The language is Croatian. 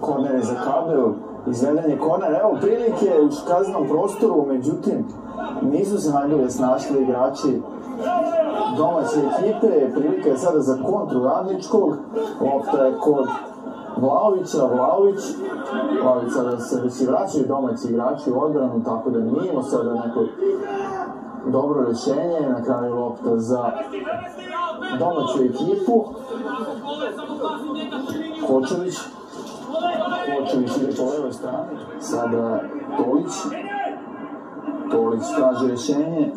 Korner je za kabel, izveden je korner, evo prilike u kaznom prostoru, međutim nisu se najbolje snašli igrači domaće ekipe, prilika je sada za kontru radničkog, lopta je kod Vlaovića, Vlaović, Vlaović sada se već i vraćaju domaći igrači u odbranu, tako da nije sada neko dobro rješenje, na kraju lopta za domaću ekipu. Kočević, Kočević ide po levoj strani, sada Tolić, Tolić traži rješenje,